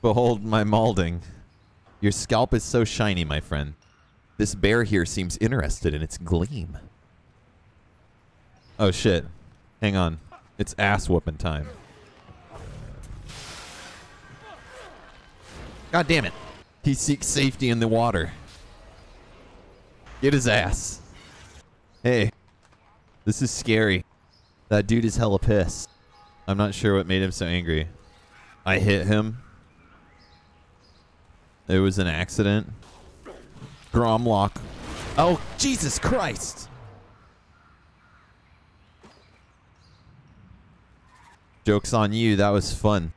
Behold my malding. Your scalp is so shiny, my friend. This bear here seems interested in its gleam. Oh shit. Hang on. It's ass whooping time. God damn it. He seeks safety in the water. Get his ass. Hey. This is scary. That dude is hella pissed. I'm not sure what made him so angry. I hit him. It was an accident. Gromlock. Oh, Jesus Christ! Joke's on you. That was fun.